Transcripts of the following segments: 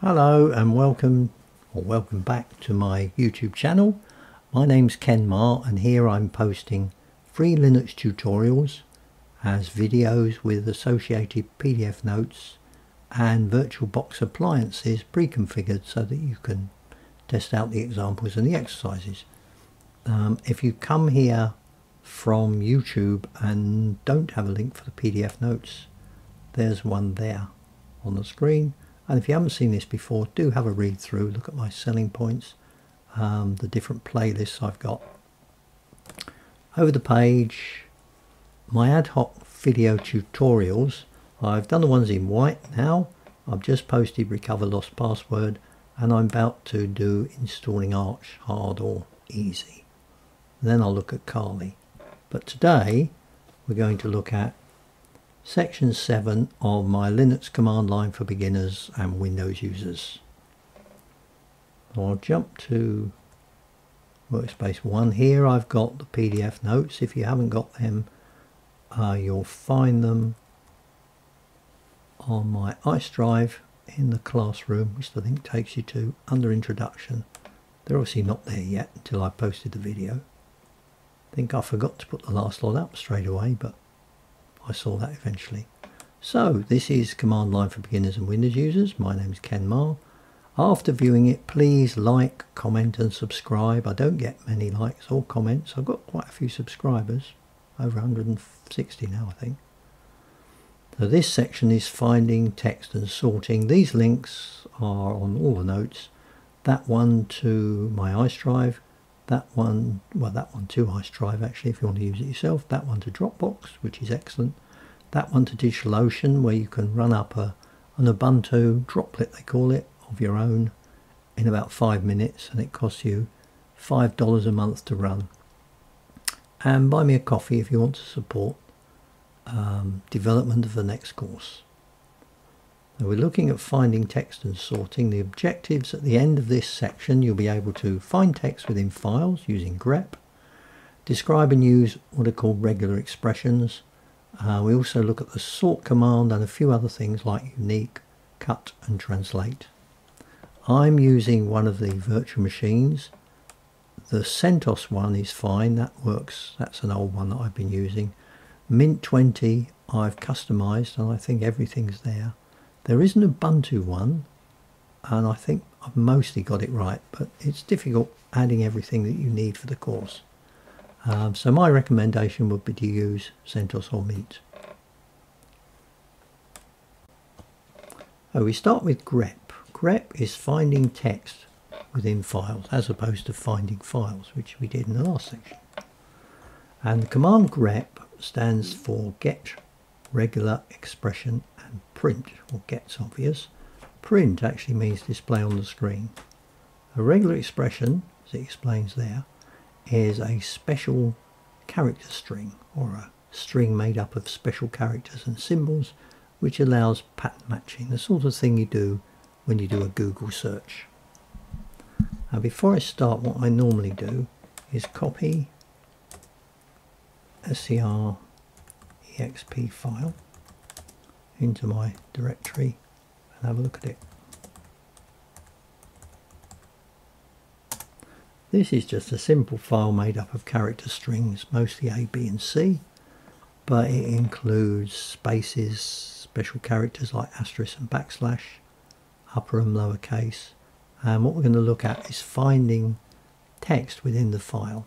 Hello and welcome or welcome back to my YouTube channel. My name's Ken Marr and here I'm posting free Linux tutorials as videos with associated PDF notes and VirtualBox appliances pre-configured so that you can test out the examples and the exercises. Um, if you come here from YouTube and don't have a link for the PDF notes, there's one there on the screen and if you haven't seen this before, do have a read through, look at my selling points, um, the different playlists I've got. Over the page, my ad hoc video tutorials, I've done the ones in white now. I've just posted Recover Lost Password and I'm about to do installing Arch hard or easy. then I'll look at Kali. But today we're going to look at section 7 of my Linux command line for beginners and Windows users. I'll jump to workspace 1 here I've got the PDF notes. If you haven't got them uh, you'll find them on my Icedrive in the classroom which I think takes you to under introduction. They're obviously not there yet until I posted the video. I think I forgot to put the last lot up straight away but I saw that eventually. So this is Command Line for Beginners and Windows Users. My name is Ken Marr. After viewing it, please like, comment and subscribe. I don't get many likes or comments. I've got quite a few subscribers, over 160 now I think. So this section is finding text and sorting. These links are on all the notes. That one to my Icedrive, that one, well that one to drive actually if you want to use it yourself, that one to Dropbox which is excellent, that one to DigitalOcean where you can run up a, an Ubuntu droplet they call it of your own in about five minutes and it costs you five dollars a month to run and buy me a coffee if you want to support um, development of the next course. Now we're looking at finding text and sorting. The objectives at the end of this section, you'll be able to find text within files using grep, describe and use what are called regular expressions. Uh, we also look at the sort command and a few other things like unique, cut and translate. I'm using one of the virtual machines. The CentOS one is fine, that works, that's an old one that I've been using. Mint 20 I've customized and I think everything's there. There is an Ubuntu one, and I think I've mostly got it right, but it's difficult adding everything that you need for the course. Um, so my recommendation would be to use CentOS or Mint. Oh, we start with grep. grep is finding text within files as opposed to finding files, which we did in the last section. And the command grep stands for get regular expression and print, or gets obvious. Print actually means display on the screen. A regular expression, as it explains there, is a special character string or a string made up of special characters and symbols which allows pattern matching, the sort of thing you do when you do a Google search. Now before I start what I normally do is copy SCR exp file into my directory and have a look at it. This is just a simple file made up of character strings, mostly A, B and C, but it includes spaces, special characters like asterisk and backslash, upper and lower case, and what we're going to look at is finding text within the file.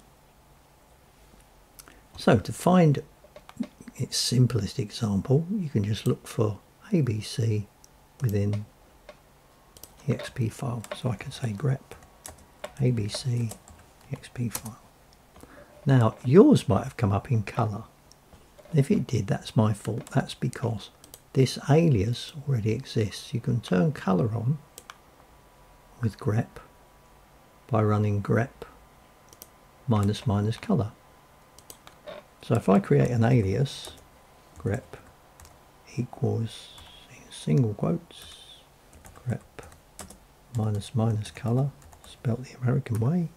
So to find its simplest example, you can just look for ABC within the XP file. So I can say grep ABC XP file. Now yours might have come up in colour. If it did, that's my fault. That's because this alias already exists. You can turn colour on with grep by running grep minus minus colour. So if I create an alias, grep equals single quotes, grep minus minus color, spelt the American way,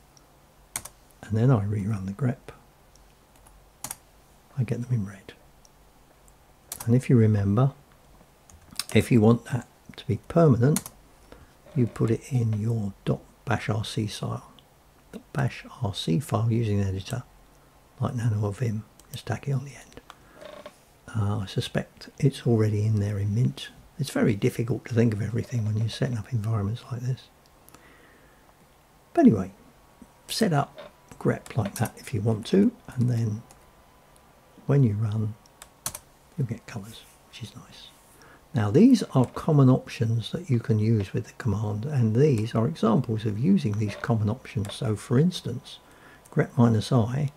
and then I rerun the grep, I get them in red. And if you remember, if you want that to be permanent, you put it in your .bashrc file. .bashrc file using the editor, like Nano or Vim, just tack it on the end. Uh, I suspect it's already in there in Mint. It's very difficult to think of everything when you're setting up environments like this. But anyway, set up grep like that if you want to, and then when you run, you'll get colours, which is nice. Now these are common options that you can use with the command and these are examples of using these common options. So for instance, grep minus i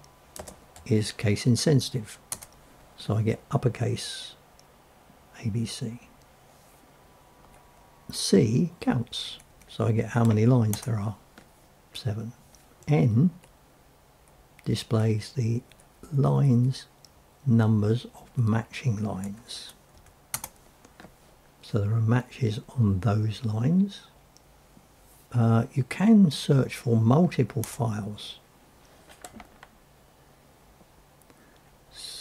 is case insensitive. So I get uppercase ABC. C counts. So I get how many lines there are. 7. N displays the lines numbers of matching lines. So there are matches on those lines. Uh, you can search for multiple files.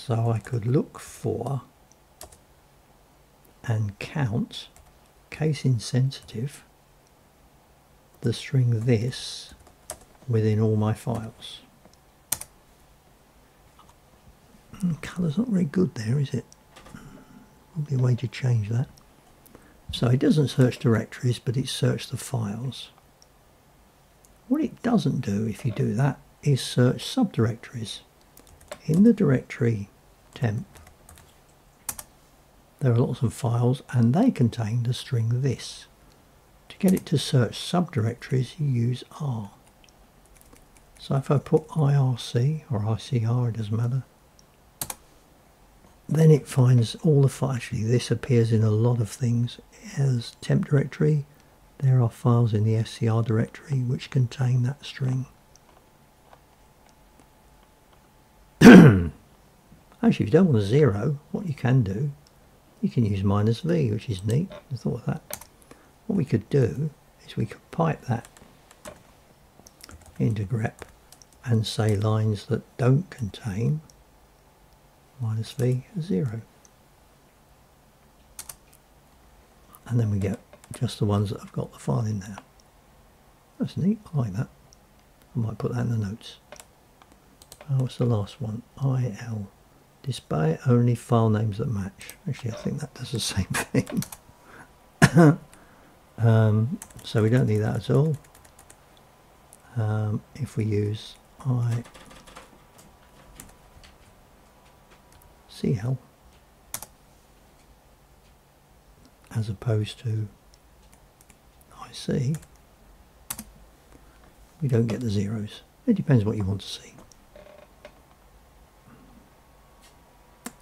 So I could look for and count case insensitive the string this within all my files. Hmm, colour's not very good there, is it? Probably a way to change that. So it doesn't search directories, but it searches the files. What it doesn't do, if you do that, is search subdirectories. In the directory temp, there are lots of files and they contain the string this. To get it to search subdirectories, you use R. So if I put IRC or ICR, it doesn't matter, then it finds all the files. Actually, this appears in a lot of things as temp directory. There are files in the SCR directory which contain that string. Actually, if you don't want a zero, what you can do, you can use minus V, which is neat. I thought of that. What we could do is we could pipe that into grep and say lines that don't contain minus v is 0. And then we get just the ones that have got the file in there. That's neat, I like that. I might put that in the notes. Oh, what's the last one? IL. Display only file names that match. Actually, I think that does the same thing. um, so we don't need that at all. Um, if we use I CL as opposed to IC, we don't get the zeros. It depends what you want to see.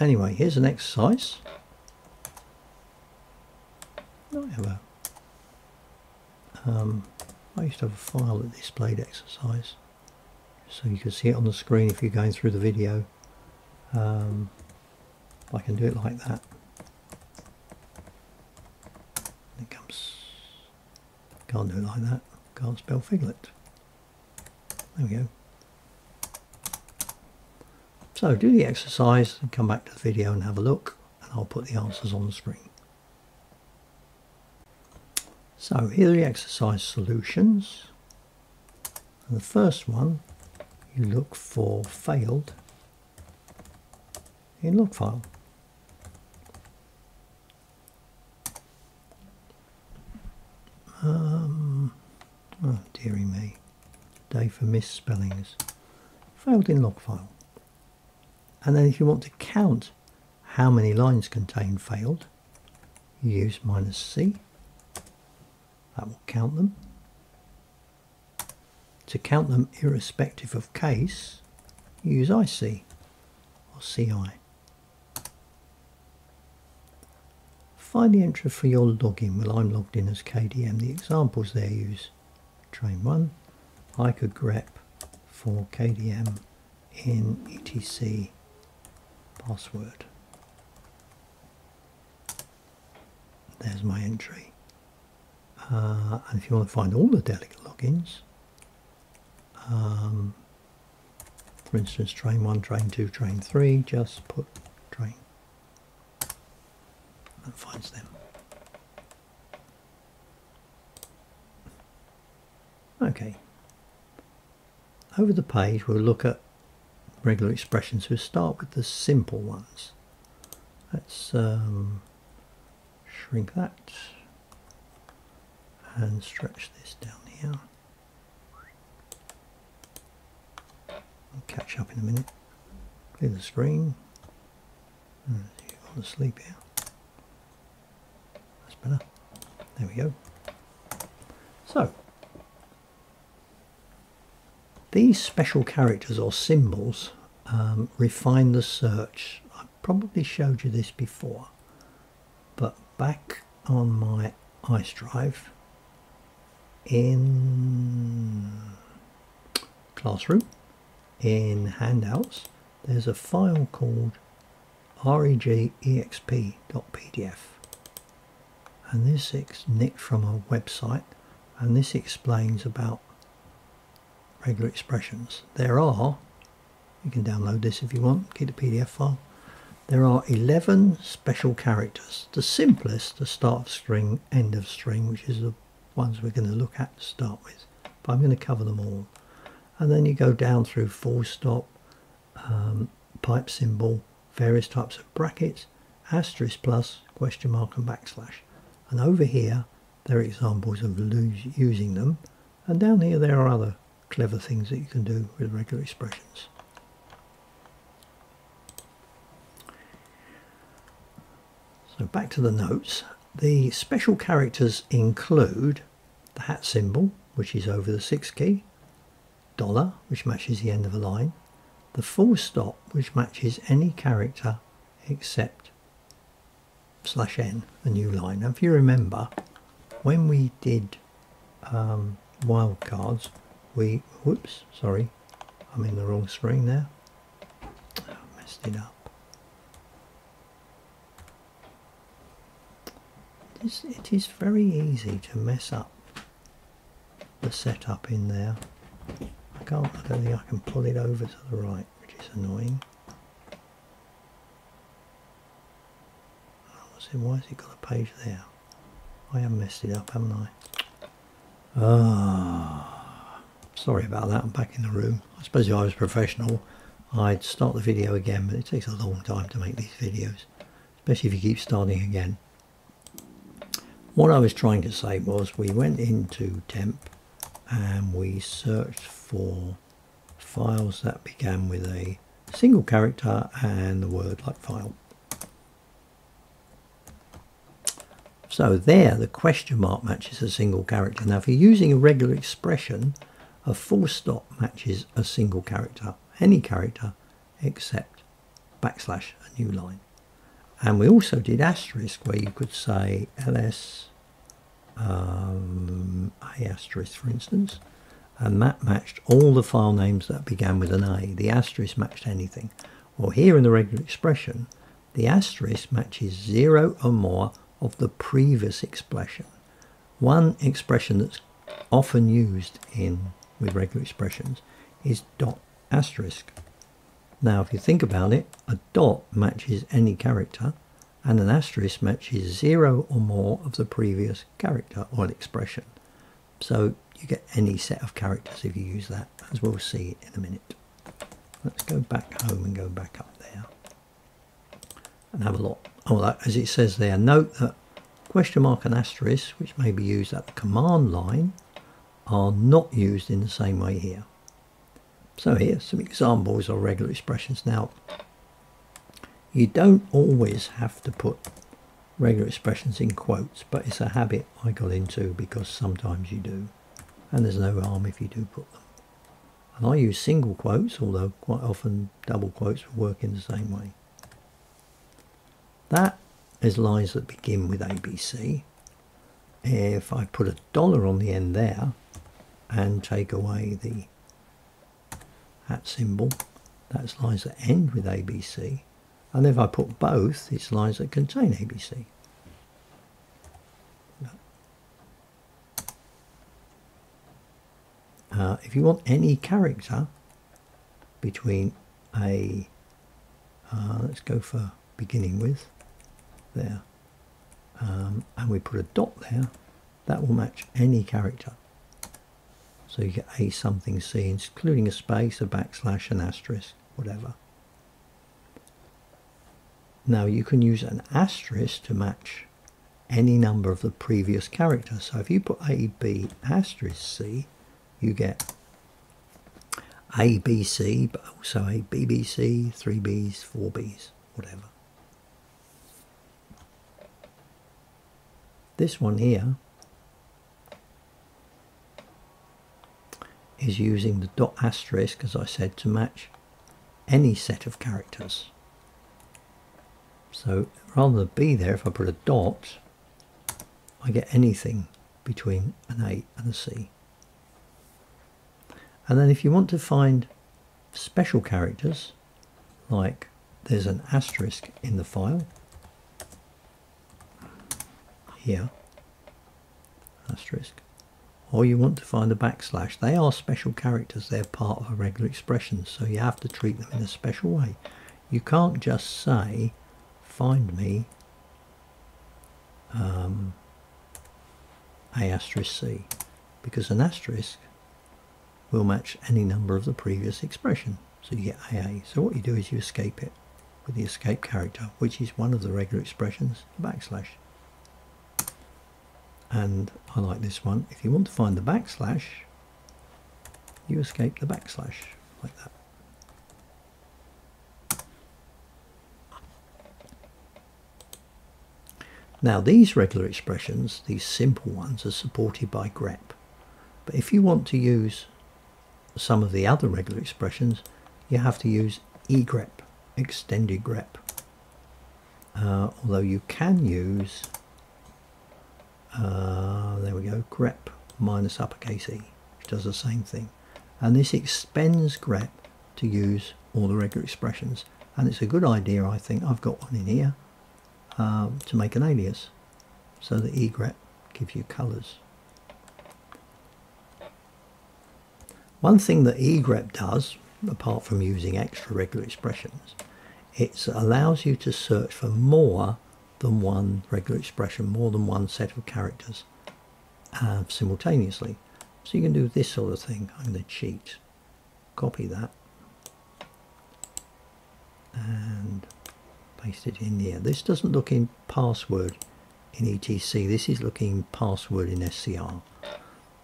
Anyway, here's an exercise. I have a, um, I used to have a file that displayed exercise, so you could see it on the screen if you're going through the video. Um, I can do it like that. It comes. Can't do it like that. Can't spell figlet. There we go. So do the exercise and come back to the video and have a look and I'll put the answers on the screen. So here are the exercise solutions. And the first one, you look for failed in log file. Um, oh dearie me, day for misspellings. Failed in log file. And then if you want to count how many lines contain failed, use minus C. That will count them. To count them irrespective of case, use IC or CI. Find the entry for your login. Well, I'm logged in as KDM. The examples there use train 1. I could grep for KDM in etc password. There's my entry. Uh, and if you want to find all the delegate logins, um, for instance, train 1, train 2, train 3, just put train and finds them. Okay. Over the page we'll look at regular expressions. We'll start with the simple ones. Let's um, shrink that and stretch this down here. I'll catch up in a minute. Clear the screen. Hmm, you fall asleep here. That's better. There we go. So, these special characters or symbols um, refine the search. I probably showed you this before, but back on my Icedrive in Classroom, in Handouts, there's a file called regexp.pdf and this is nicked from a website and this explains about regular expressions. There are, you can download this if you want, get a PDF file. There are 11 special characters. The simplest, the start of string, end of string, which is the ones we're going to look at to start with. But I'm going to cover them all. And then you go down through full stop, um, pipe symbol, various types of brackets, asterisk plus, question mark and backslash. And over here, there are examples of using them. And down here, there are other clever things that you can do with regular expressions. So back to the notes. The special characters include the hat symbol, which is over the sixth key, dollar, which matches the end of a line, the full stop, which matches any character except slash n, a new line. Now, if you remember, when we did um, wildcards, we, whoops, sorry, I'm in the wrong screen there. I messed it up. It is, it is very easy to mess up the setup in there. I can't, I don't think I can pull it over to the right, which is annoying. Oh, why has it got a page there? I have messed it up, haven't I? Ah. Sorry about that, I'm back in the room. I suppose if I was professional, I'd start the video again, but it takes a long time to make these videos, especially if you keep starting again. What I was trying to say was we went into temp and we searched for files that began with a single character and the word like file. So there the question mark matches a single character. Now if you're using a regular expression a full stop matches a single character, any character except backslash, a new line. And we also did asterisk where you could say ls um, a asterisk for instance and that matched all the file names that began with an A. The asterisk matched anything. Well here in the regular expression the asterisk matches zero or more of the previous expression. One expression that's often used in with regular expressions is dot asterisk. Now if you think about it, a dot matches any character and an asterisk matches zero or more of the previous character or expression. So you get any set of characters if you use that, as we'll see in a minute. Let's go back home and go back up there and have a look. Oh, as it says there, note that question mark and asterisk, which may be used at the command line, are not used in the same way here. So here, some examples of regular expressions. Now, you don't always have to put regular expressions in quotes, but it's a habit I got into because sometimes you do. And there's no harm if you do put them. And I use single quotes, although quite often double quotes will work in the same way. That is lines that begin with ABC. If I put a dollar on the end there, and take away the at symbol. That's lines that end with ABC. And if I put both, it's lines that contain ABC. Uh, if you want any character between a, uh, let's go for beginning with, there, um, and we put a dot there, that will match any character. So you get a something c, including a space, a backslash, an asterisk, whatever. Now you can use an asterisk to match any number of the previous character. So if you put A, B, asterisk C, you get A, B, C, but also a B, B, C, three Bs, four Bs, whatever. This one here is using the dot asterisk, as I said, to match any set of characters. So rather than be there, if I put a dot, I get anything between an A and a C. And then if you want to find special characters, like there's an asterisk in the file, here, asterisk, or you want to find a backslash, they are special characters, they're part of a regular expression, so you have to treat them in a special way. You can't just say, find me um, a asterisk c, because an asterisk will match any number of the previous expression. So you get AA. So what you do is you escape it with the escape character, which is one of the regular expressions, backslash and I like this one. If you want to find the backslash you escape the backslash like that. Now these regular expressions these simple ones are supported by grep. But if you want to use some of the other regular expressions you have to use egrep extended grep. Uh, although you can use uh, there we go, grep minus uppercase E, which does the same thing. And this expends grep to use all the regular expressions. And it's a good idea, I think, I've got one in here, uh, to make an alias. So the egrep gives you colours. One thing that egrep does, apart from using extra regular expressions, it allows you to search for more than one regular expression, more than one set of characters uh, simultaneously. So you can do this sort of thing. I'm going to cheat. Copy that. And paste it in here. This doesn't look in password in ETC. This is looking password in SCR.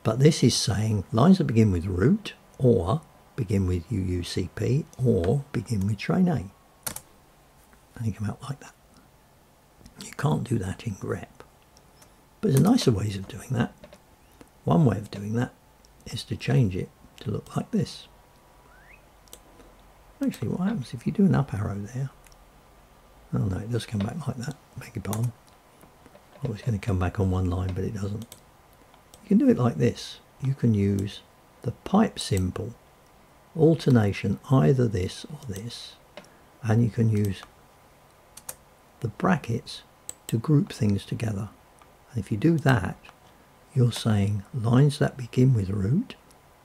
But this is saying lines that begin with root or begin with UUCP or begin with train A. And you come out like that. You can't do that in grep. But there's nicer ways of doing that. One way of doing that is to change it to look like this. Actually, what happens if you do an up arrow there? Oh no, it does come back like that. Beg your pardon. I was going to come back on one line, but it doesn't. You can do it like this. You can use the pipe symbol, alternation, either this or this, and you can use the brackets to group things together. And if you do that, you're saying lines that begin with root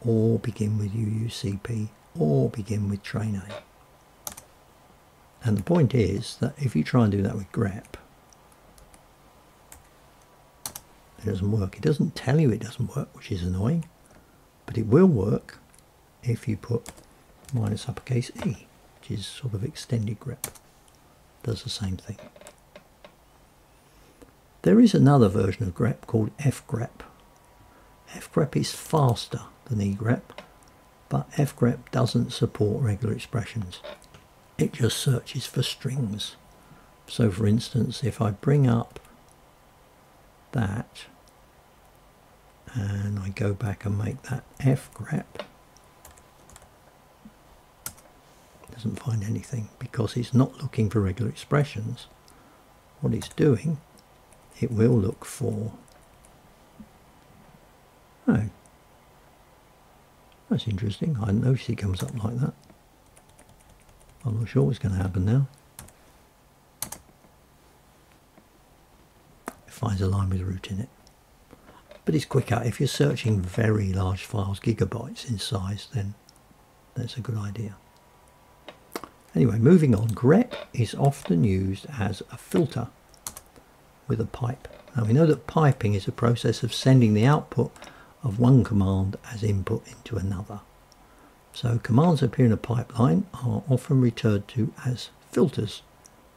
or begin with UUCP or begin with train A. And the point is that if you try and do that with grep, it doesn't work. It doesn't tell you it doesn't work, which is annoying, but it will work if you put minus uppercase E, which is sort of extended grep. Does the same thing. There is another version of grep called fgrep. fgrep is faster than egrep, but fgrep doesn't support regular expressions. It just searches for strings. So for instance, if I bring up that and I go back and make that fgrep, doesn't find anything because it's not looking for regular expressions. What it's doing it will look for. Oh. That's interesting. I notice it comes up like that. I'm not sure what's going to happen now. It finds a line with root in it. But it's quicker. If you're searching very large files gigabytes in size then that's a good idea. Anyway moving on. Grep is often used as a filter with a pipe. Now we know that piping is a process of sending the output of one command as input into another. So commands that appear in a pipeline are often referred to as filters,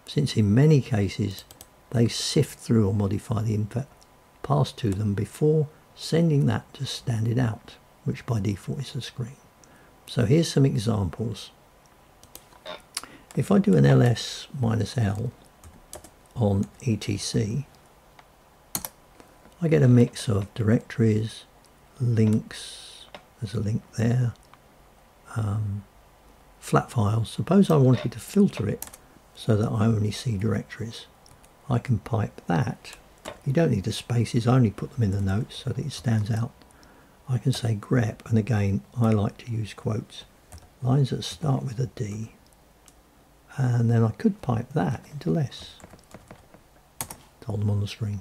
since in many cases they sift through or modify the input passed to them before sending that to standard out, which by default is the screen. So here's some examples. If I do an ls minus l on etc, I get a mix of directories, links, there's a link there, um, flat files. Suppose I wanted to filter it so that I only see directories. I can pipe that. You don't need the spaces, I only put them in the notes so that it stands out. I can say grep, and again, I like to use quotes. Lines that start with a D. And then I could pipe that into less. Hold them on the screen.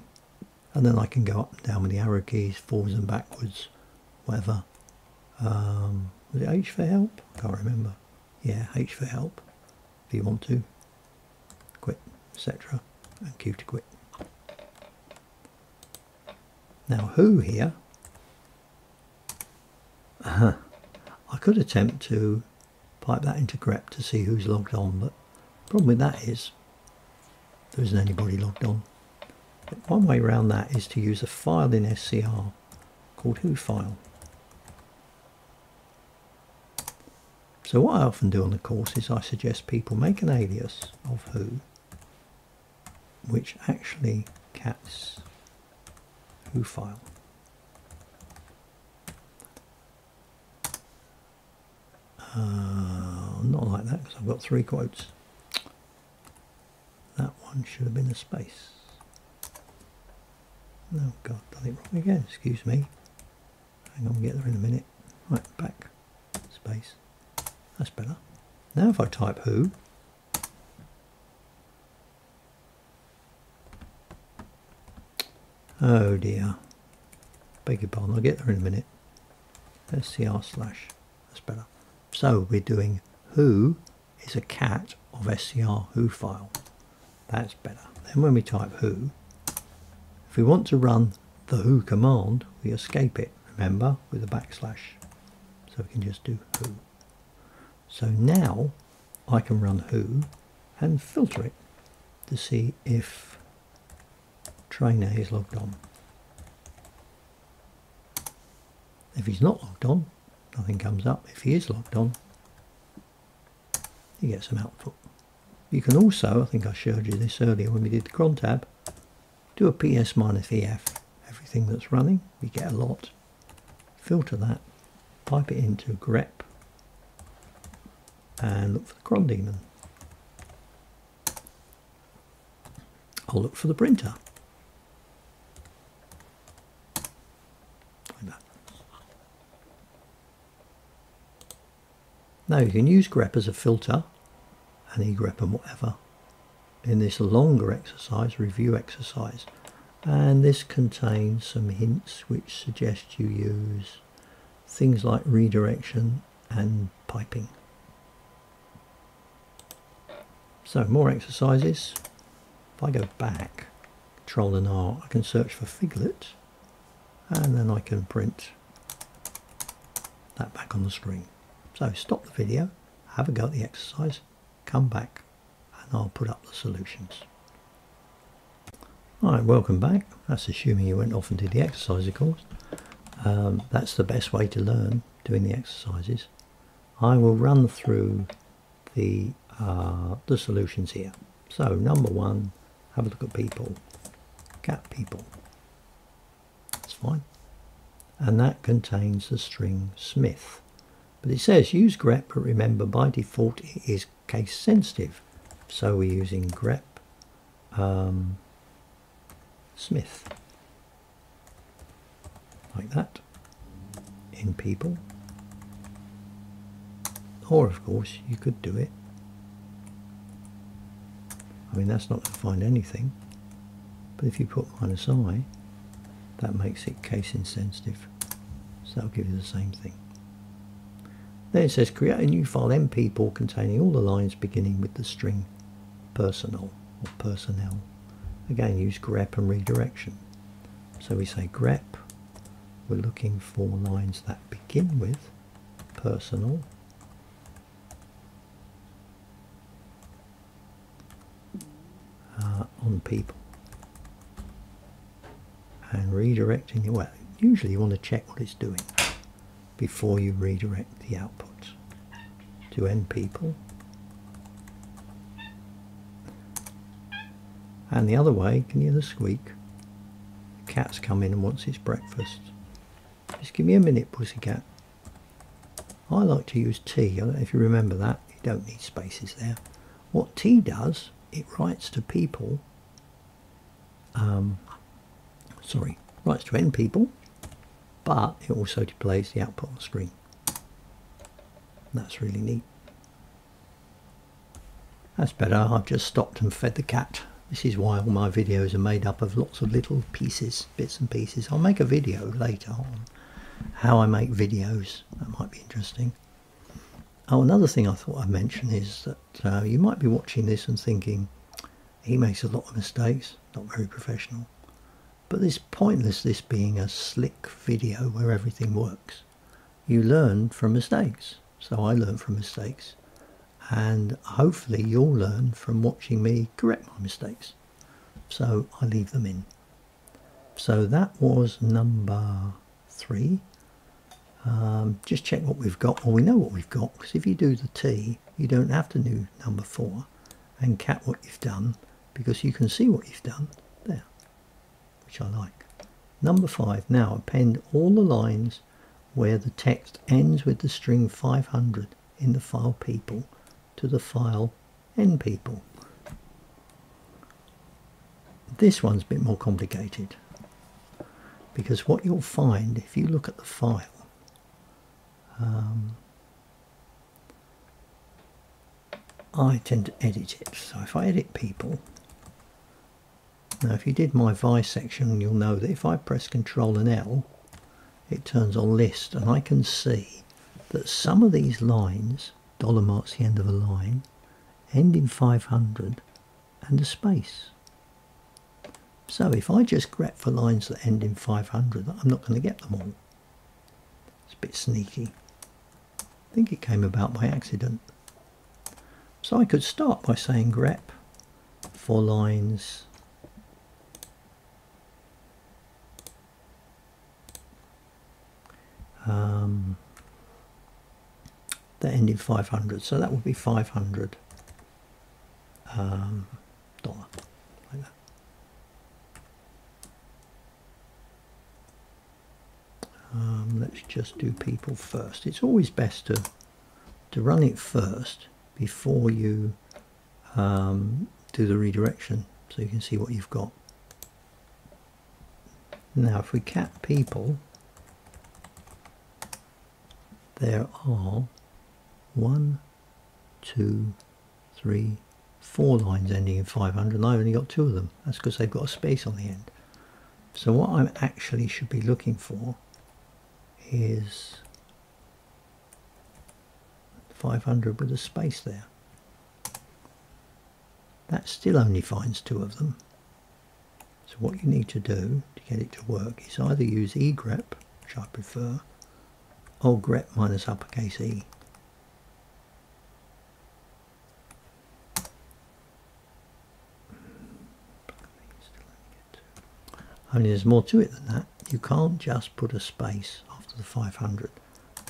And then I can go up and down with the arrow keys, forwards and backwards, whatever. Um, was it H for help? I can't remember. Yeah, H for help, if you want to. Quit, etc. And Q to quit. Now who here, uh, I could attempt to pipe that into grep to see who's logged on, but the problem with that is there isn't anybody logged on. One way around that is to use a file in SCR called who file. So what I often do on the course is I suggest people make an alias of who which actually cats who file. Uh, not like that because I've got three quotes. That one should have been a space. Oh God, done it wrong again. Excuse me. Hang on, get there in a minute. Right, back. Space. That's better. Now if I type who, Oh dear. Beg your pardon, I'll get there in a minute. SCR slash. That's better. So we're doing who is a cat of SCR who file. That's better. Then when we type who, we want to run the who command, we escape it, remember, with a backslash. So we can just do who. So now I can run who and filter it to see if trainer is logged on. If he's not logged on, nothing comes up. If he is logged on, you get some output. You can also, I think I showed you this earlier when we did the cron tab, do a ps minus ef, everything that's running, we get a lot. Filter that, pipe it into grep, and look for the cron daemon. I'll look for the printer. Now you can use grep as a filter and egrep and whatever in this longer exercise, review exercise. And this contains some hints which suggest you use things like redirection and piping. So more exercises. If I go back, Control and R, I can search for figlet and then I can print that back on the screen. So stop the video, have a go at the exercise, come back and I'll put up the solutions. Alright, welcome back. That's assuming you went off and did the exercise of course. Um, that's the best way to learn doing the exercises. I will run through the, uh, the solutions here. So number one, have a look at people. Cat people. That's fine. And that contains the string Smith. But it says use grep, but remember by default it is case sensitive. So we're using grep um, Smith. Like that. In people. Or of course you could do it. I mean that's not going to find anything. But if you put minus i, that makes it case insensitive. So that'll give you the same thing. Then it says create a new file mpeople containing all the lines beginning with the string personal or personnel. Again use grep and redirection. So we say grep we're looking for lines that begin with personal uh, on people and redirecting it. Well, usually you want to check what it's doing before you redirect the output to end people. And the other way, can you hear the squeak? The cat's come in and wants its breakfast. Just give me a minute, pussycat. I like to use T. I don't know if you remember that. You don't need spaces there. What T does, it writes to people. Um, sorry, writes to end people, but it also displays the output on the screen. That's really neat. That's better. I've just stopped and fed the cat. This is why all my videos are made up of lots of little pieces, bits and pieces. I'll make a video later on how I make videos. That might be interesting. Oh, another thing I thought I'd mention is that uh, you might be watching this and thinking, he makes a lot of mistakes, not very professional. But it's pointless this being a slick video where everything works. You learn from mistakes. So I learn from mistakes. And hopefully you'll learn from watching me correct my mistakes. So I leave them in. So that was number three. Um, just check what we've got. Well, we know what we've got because if you do the T, you don't have to do number four and cap what you've done because you can see what you've done there, which I like. Number five, now append all the lines where the text ends with the string 500 in the file people to the file end people. This one's a bit more complicated because what you'll find if you look at the file um, I tend to edit it so if I edit people now if you did my vice section you'll know that if I press Control and L it turns on list and I can see that some of these lines dollar marks the end of a line end in 500 and a space. So if I just grep for lines that end in 500 I'm not going to get them all. It's a bit sneaky. I think it came about by accident. So I could start by saying grep for lines. Um, that end in 500 so that would be 500 um, dollar like that. Um, let's just do people first. It's always best to to run it first before you um, do the redirection so you can see what you've got. Now if we cap people there are one, two, three, four lines ending in 500 and I've only got two of them. That's because they've got a space on the end. So what I actually should be looking for is 500 with a space there. That still only finds two of them. So what you need to do to get it to work is either use egrep, which I prefer, or grep minus uppercase E. Only there's more to it than that. You can't just put a space after the 500.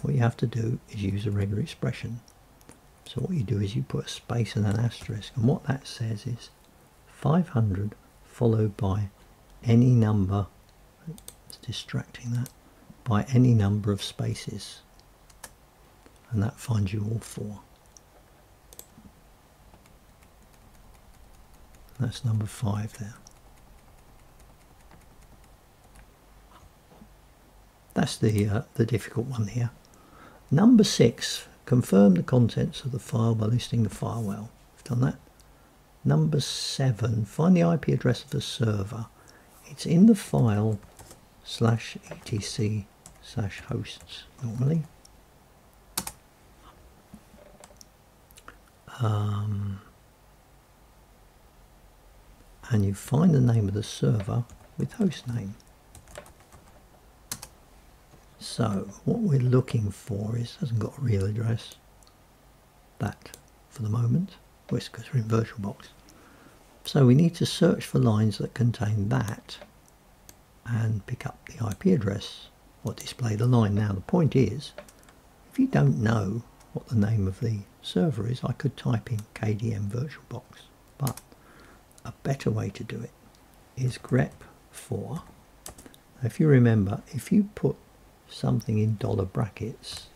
What you have to do is use a regular expression. So what you do is you put a space and an asterisk. And what that says is 500 followed by any number, it's distracting that, by any number of spaces. And that finds you all four. That's number five there. That's the, uh, the difficult one here. Number six, confirm the contents of the file by listing the file well. We've done that. Number seven, find the IP address of the server. It's in the file slash etc slash hosts normally. Um, and you find the name of the server with host name. So what we're looking for is, hasn't got a real address, that for the moment, because we're in VirtualBox. So we need to search for lines that contain that and pick up the IP address or display the line. Now the point is, if you don't know what the name of the server is, I could type in KDM VirtualBox, but a better way to do it is grep for. If you remember, if you put something in dollar brackets,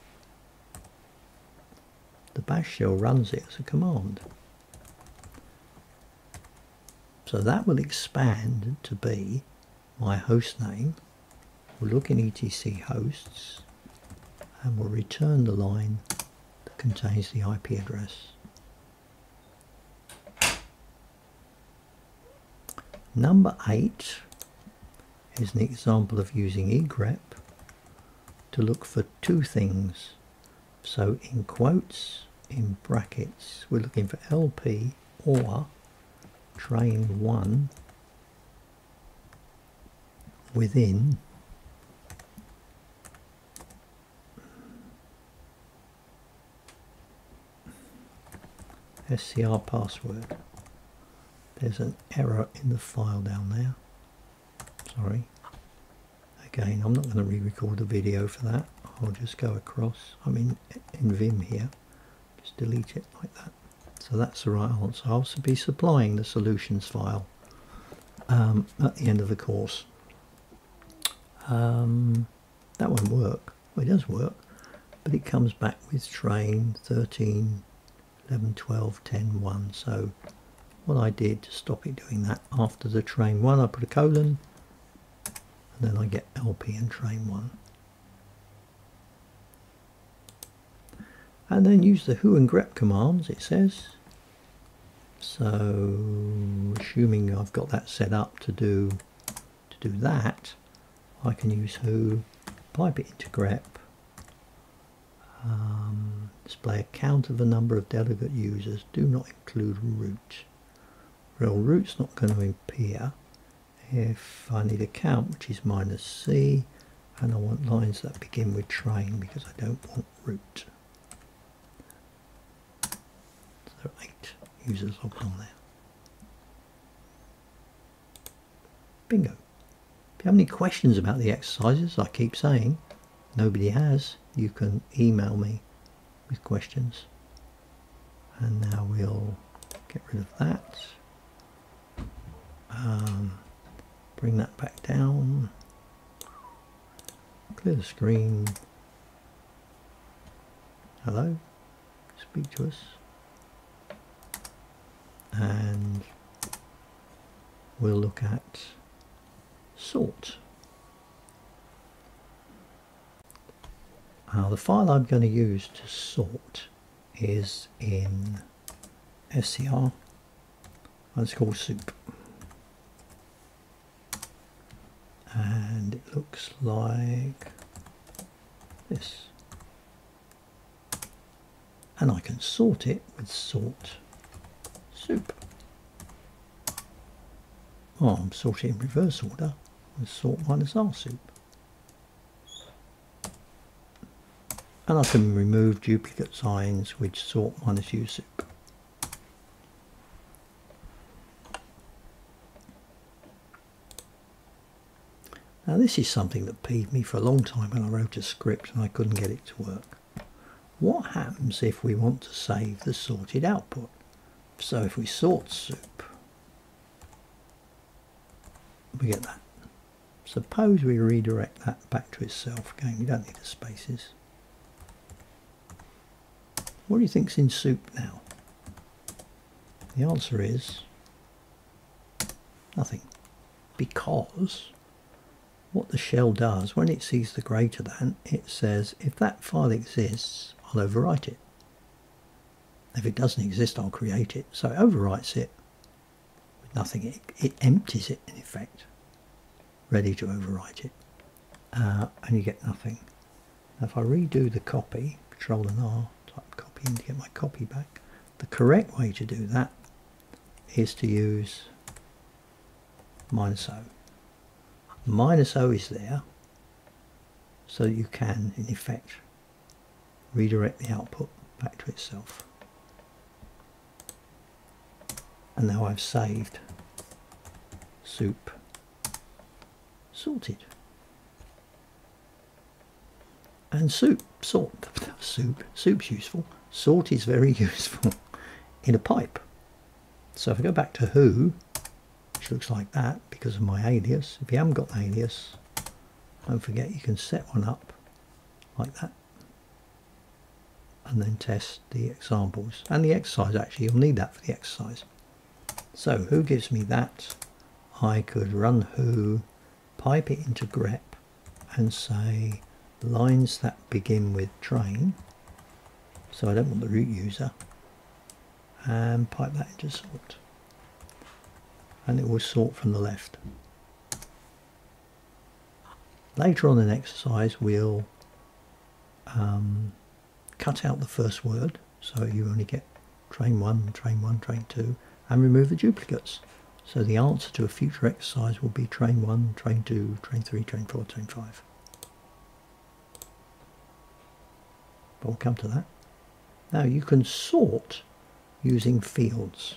the bash shell runs it as a command. So that will expand to be my host name. We'll look in etc hosts and we'll return the line that contains the IP address. Number 8 is an example of using egrep to look for two things. So in quotes, in brackets, we're looking for LP or train 1 within SCR password. There's an error in the file down there. Sorry. Again, I'm not going to re-record the video for that. I'll just go across. I'm in, in Vim here. Just delete it like that. So that's the right answer. I'll also be supplying the solutions file um, at the end of the course. Um, that won't work. Well, it does work, but it comes back with train 13, 11, 12, 10, 1. So what I did to stop it doing that, after the train 1 I put a colon, then I get LP and train 1. And then use the who and grep commands, it says. So, assuming I've got that set up to do to do that, I can use who, pipe it into grep, um, display a count of the number of delegate users, do not include root. Real root's not going to appear if I need a count which is minus C and I want lines that begin with train because I don't want root. So 8 users logged on there. Bingo. If you have any questions about the exercises, I keep saying, nobody has, you can email me with questions. And now we'll get rid of that. Um, bring that back down. Clear the screen. Hello? Speak to us. And we'll look at sort. Now the file I'm going to use to sort is in SCR and it's called soup and it looks like this and I can sort it with sort soup oh I'm sorting in reverse order with sort minus R soup. And I can remove duplicate signs with sort minus U soup. Now this is something that peeved me for a long time when I wrote a script and I couldn't get it to work. What happens if we want to save the sorted output? So if we sort soup, we get that. Suppose we redirect that back to itself again. You don't need the spaces. What do you think's in soup now? The answer is nothing. Because what the shell does, when it sees the greater than, it says, if that file exists, I'll overwrite it. If it doesn't exist, I'll create it. So it overwrites it with nothing. It, it empties it, in effect ready to overwrite it uh, and you get nothing. Now if I redo the copy, Control and R, type copy in to get my copy back, the correct way to do that is to use minus O. Minus O is there so you can, in effect, redirect the output back to itself. And now I've saved soup sorted. And soup, salt, soup, soup's useful. Salt is very useful in a pipe. So if I go back to who, which looks like that because of my alias, if you haven't got an alias, don't forget you can set one up like that and then test the examples and the exercise actually. You'll need that for the exercise. So who gives me that? I could run who pipe it into grep and say lines that begin with train so I don't want the root user and pipe that into sort and it will sort from the left later on in exercise we'll um, cut out the first word so you only get train 1, train 1, train 2 and remove the duplicates. So the answer to a future exercise will be train 1, train 2, train 3, train 4, train 5. But we'll come to that. Now you can sort using fields.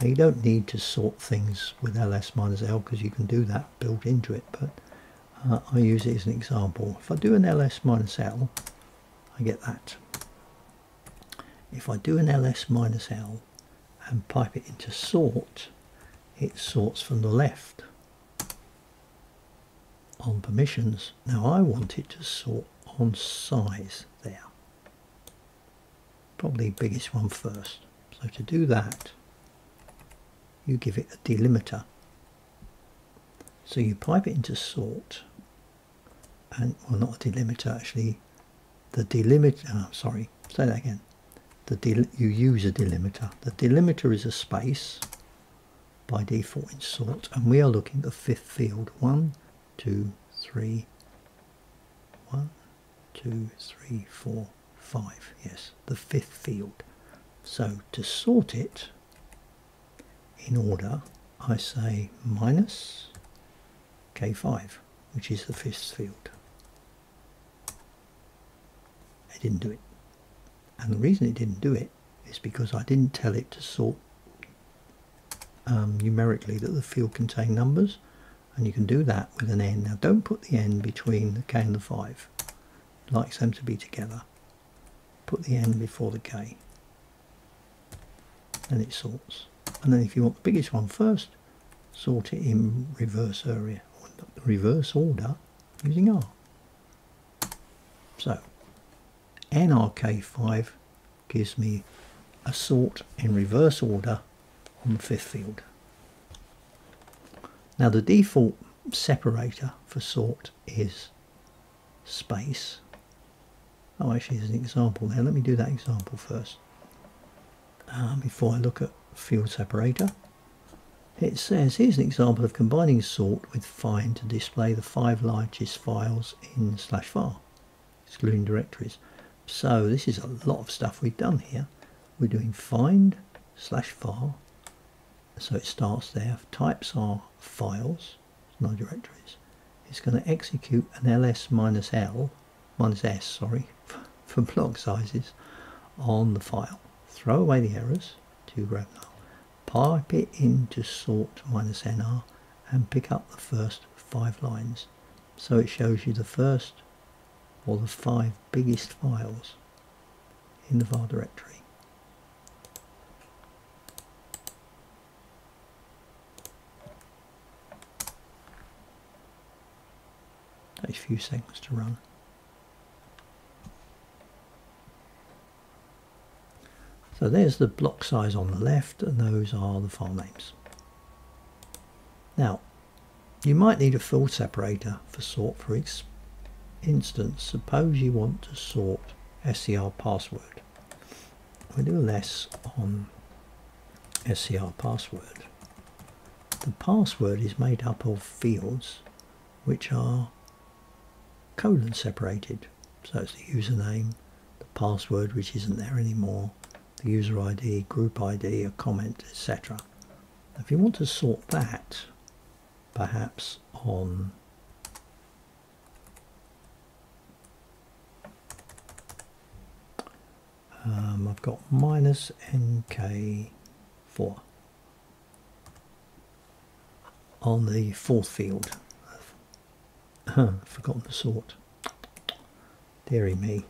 Now you don't need to sort things with ls minus l because you can do that built into it, but uh, I use it as an example. If I do an ls minus l, I get that. If I do an ls minus l and pipe it into sort, it sorts from the left on permissions. Now I want it to sort on size there. Probably biggest one first. So to do that, you give it a delimiter. So you pipe it into sort, and well, not a delimiter actually. The delimiter. Oh, ah, sorry. Say that again. The del you use a delimiter. The delimiter is a space by default in sort, and we are looking at the fifth field. One, two, three. One, two, three, four, five. Yes, the fifth field. So to sort it in order, I say minus K5, which is the fifth field. It didn't do it. And the reason it didn't do it is because I didn't tell it to sort um, numerically that the field contained numbers. And you can do that with an n. Now don't put the n between the k and the 5. It likes them to be together. Put the n before the k. And it sorts. And then if you want the biggest one first, sort it in reverse area, or reverse order using R. So NRK5 gives me a sort in reverse order on the fifth field. Now the default separator for sort is space. Oh, actually, there's an example there. Let me do that example first. Uh, before I look at field separator. It says, here's an example of combining sort with find to display the five largest files in slash var, excluding directories. So this is a lot of stuff we've done here. We're doing find slash var. So it starts there. Types are files, not directories. It's going to execute an ls minus l, minus s, sorry, for block sizes on the file. Throw away the errors to grab null. Pipe it into sort minus nr and pick up the first five lines. So it shows you the first or the five biggest files in the var directory. Takes a few seconds to run. So there's the block size on the left and those are the file names. Now you might need a field separator for sort for instance, suppose you want to sort SCR password. We'll do less on SCR password. The password is made up of fields which are colon separated. So it's the username, the password which isn't there anymore, the user ID, group ID, a comment, etc. If you want to sort that perhaps on um, I've got minus NK4 on the fourth field. I've forgotten the sort. Deary me.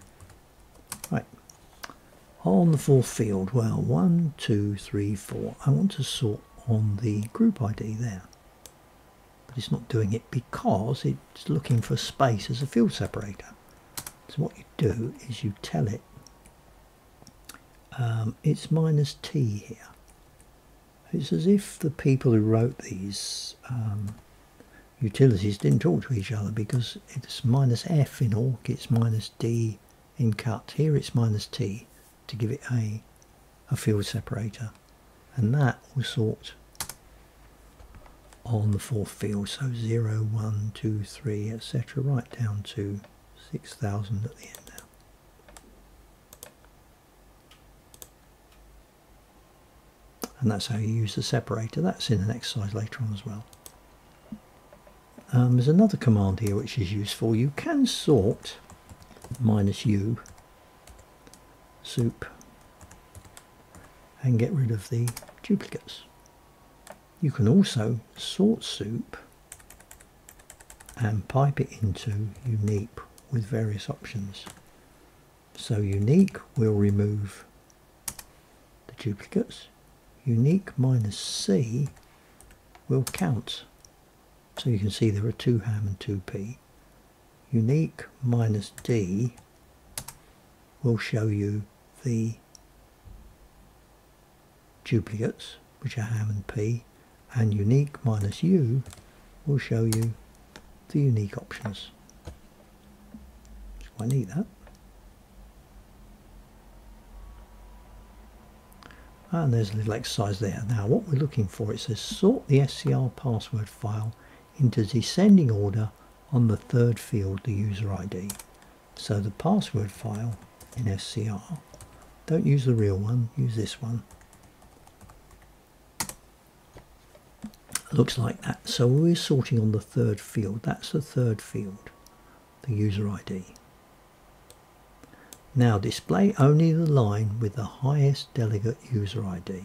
On the fourth field, well, one, two, three, four. I want to sort on the group ID there. But it's not doing it because it's looking for space as a field separator. So what you do is you tell it um, it's minus t here. It's as if the people who wrote these um, utilities didn't talk to each other because it's minus f in awk, it's minus d in cut. Here it's minus t to give it a, a field separator. And that will sort on the fourth field. So 0, 1, 2, 3, etc. right down to 6,000 at the end now. And that's how you use the separator. That's in an exercise later on as well. Um, there's another command here which is useful. You can sort minus u soup and get rid of the duplicates. You can also sort soup and pipe it into unique with various options. So unique will remove the duplicates. Unique minus C will count. So you can see there are two ham and two p. Unique minus D will show you the duplicates, which are ham and p, and unique minus u will show you the unique options. Quite neat that. And there's a little exercise there. Now what we're looking for, it says sort the SCR password file into descending order on the third field, the user ID. So the password file in SCR, don't use the real one, use this one. looks like that. So we're sorting on the third field. That's the third field, the user ID. Now display only the line with the highest delegate user ID.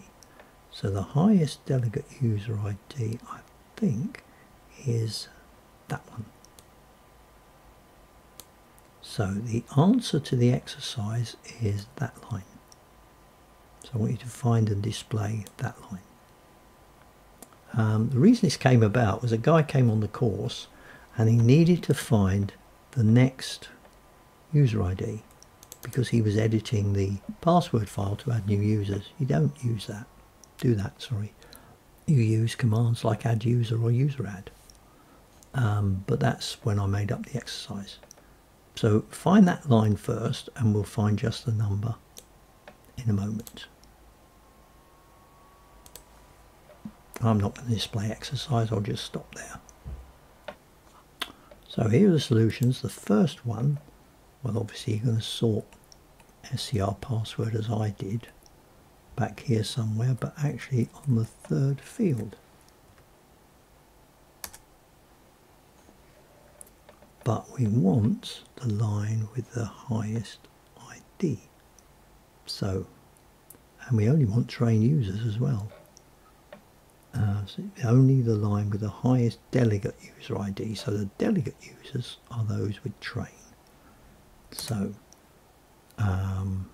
So the highest delegate user ID, I think, is that one. So the answer to the exercise is that line. I want you to find and display that line. Um, the reason this came about was a guy came on the course and he needed to find the next user ID because he was editing the password file to add new users. You don't use that, do that, sorry. You use commands like add user or user add. Um, but that's when I made up the exercise. So find that line first and we'll find just the number in a moment. I'm not going to display exercise, I'll just stop there. So here are the solutions. The first one, well obviously you're going to sort SCR password as I did back here somewhere, but actually on the third field. But we want the line with the highest ID. So, and we only want train users as well. Uh, only the line with the highest delegate user ID. So the delegate users are those with train. So um,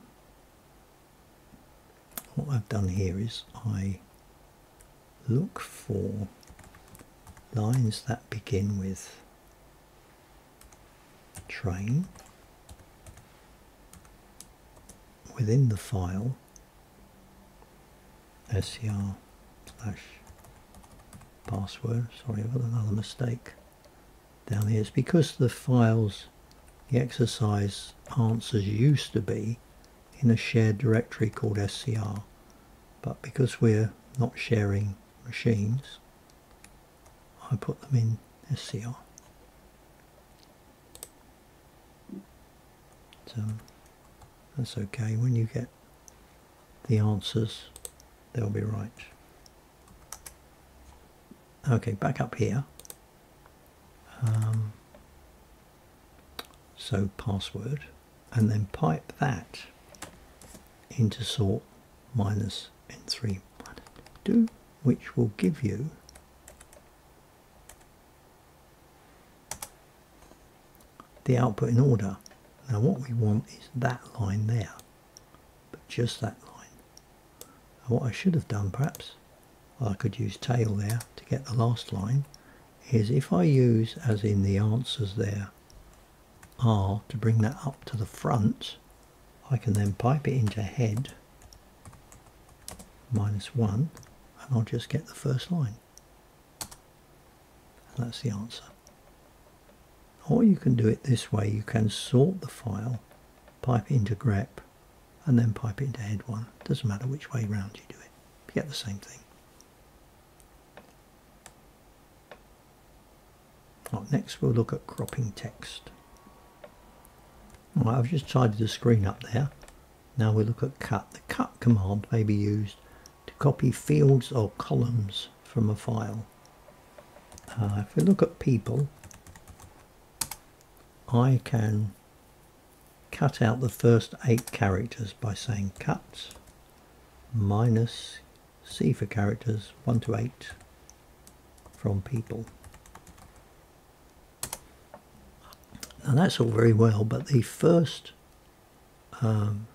what I've done here is I look for lines that begin with train within the file scr slash password. Sorry, I've another mistake down here. It's because the files, the exercise answers used to be in a shared directory called SCR. But because we're not sharing machines, I put them in SCR. So that's okay. When you get the answers, they'll be right. Okay, back up here. Um, so password, and then pipe that into sort minus n3 minus 2, which will give you the output in order. Now what we want is that line there, but just that line. And what I should have done perhaps, well, I could use tail there to get the last line, is if I use, as in the answers there, R to bring that up to the front, I can then pipe it into head minus 1 and I'll just get the first line. And that's the answer. Or you can do it this way, you can sort the file, pipe it into grep and then pipe it into head 1. Doesn't matter which way round you do it, you get the same thing. Right, next we'll look at cropping text. Right, I've just tidied the screen up there. Now we look at cut. The cut command may be used to copy fields or columns from a file. Uh, if we look at people, I can cut out the first eight characters by saying cut minus C for characters 1 to 8 from people. Now that's all very well, but the first um,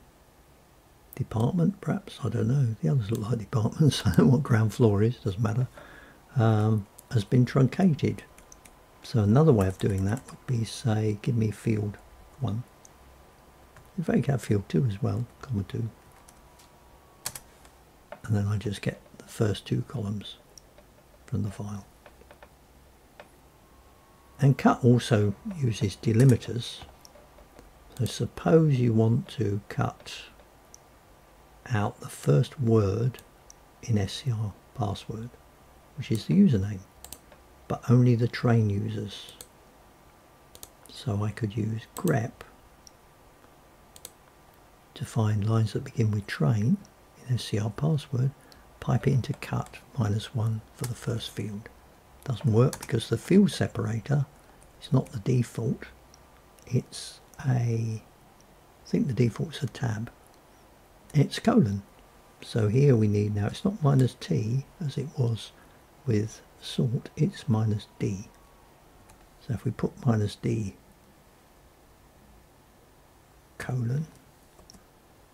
department, perhaps, I don't know, the others look like departments, I don't know what ground floor is, doesn't matter, um, has been truncated. So another way of doing that would be, say, give me field 1. In fact, you have field 2 as well, comma 2. And then I just get the first two columns from the file. And cut also uses delimiters. So suppose you want to cut out the first word in SCR password, which is the username, but only the train users. So I could use grep to find lines that begin with train in SCR password, pipe it into cut minus one for the first field doesn't work because the field separator is not the default. It's a I think the default's a tab. It's colon. So here we need now it's not minus t as it was with sort it's minus d. So if we put minus d colon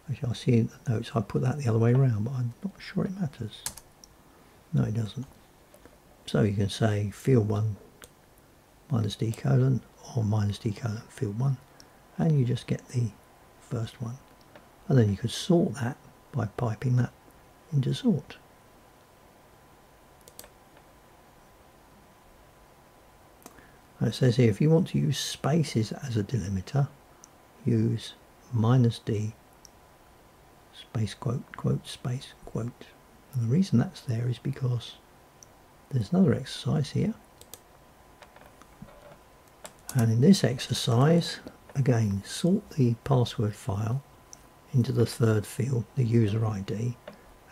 which I'll see in the notes I put that the other way around but I'm not sure it matters. No it doesn't so you can say field 1 minus d colon or minus d colon field 1 and you just get the first one. And then you could sort that by piping that into sort. And it says here if you want to use spaces as a delimiter use minus d space quote quote space quote. And the reason that's there is because there's another exercise here. And in this exercise, again, sort the password file into the third field, the user ID,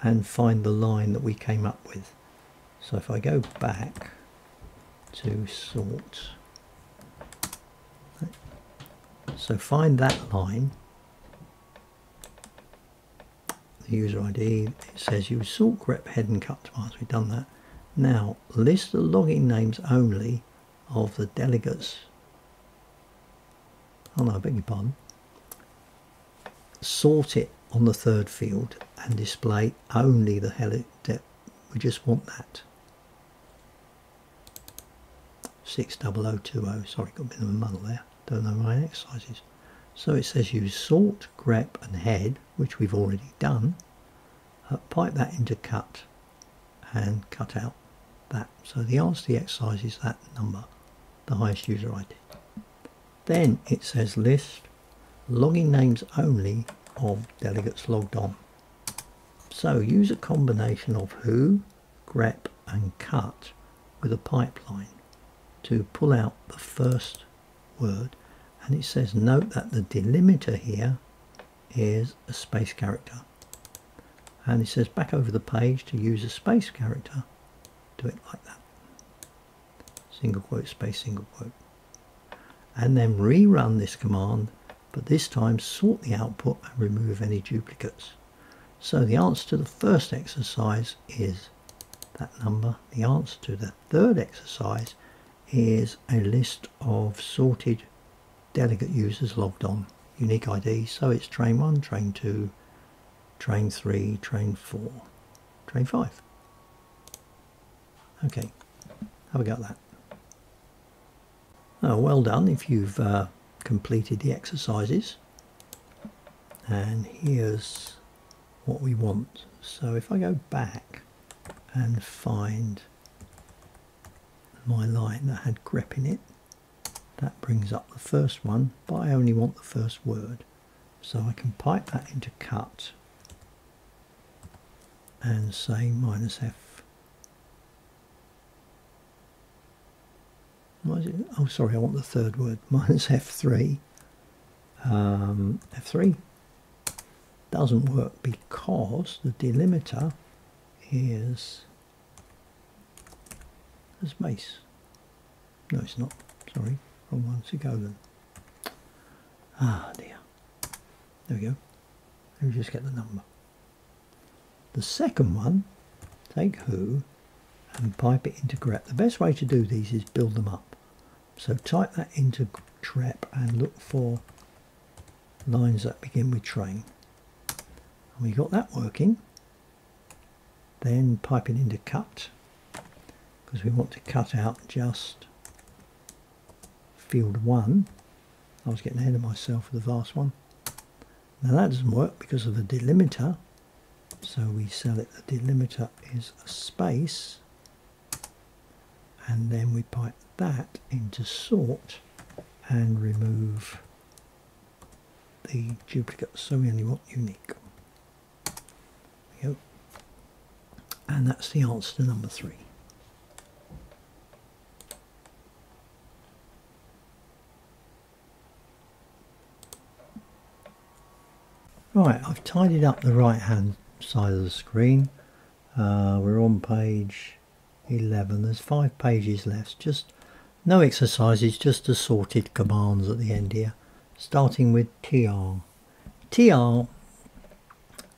and find the line that we came up with. So if I go back to sort, so find that line, the user ID, it says use sort grep head and cut commands, we've done that. Now, list the login names only of the delegates. Oh no, I beg your pardon. Sort it on the third field and display only the heli we just want that. 60020, sorry, got a bit of a muddle there. Don't know my exercises. So it says use sort, grep and head, which we've already done. Uh, pipe that into cut and cut out that. So the answer to the exercise is that number, the highest user ID. Then it says list logging names only of delegates logged on. So use a combination of who, grep and cut with a pipeline to pull out the first word and it says note that the delimiter here is a space character and it says back over the page to use a space character do it like that single quote space single quote and then rerun this command but this time sort the output and remove any duplicates So the answer to the first exercise is that number. The answer to the third exercise is a list of sorted delegate users logged on, unique ID. So it's train 1, train 2, train 3, train 4, train 5. Okay, have a go at that. Oh, well done if you've uh, completed the exercises. And here's what we want. So if I go back and find my line that had grep in it, that brings up the first one, but I only want the first word. So I can pipe that into cut and say minus F. What is it? Oh, sorry, I want the third word. Minus F3. Um, F3 doesn't work because the delimiter is a space. No, it's not. Sorry, wrong one to go then. Ah, dear. There we go. Let me just get the number. The second one, take who and pipe it into grep. The best way to do these is build them up. So type that into grep and look for lines that begin with train. We got that working. Then pipe it into cut because we want to cut out just field 1 I was getting ahead of myself with the vast one. Now that doesn't work because of the delimiter. So we sell it. The delimiter is a space. And then we pipe that into sort and remove the duplicate so we only want unique And that's the answer to number three. Right, I've tidied up the right hand side of the screen. Uh, we're on page 11. There's five pages left. Just no exercises, just assorted commands at the end here. Starting with TR. TR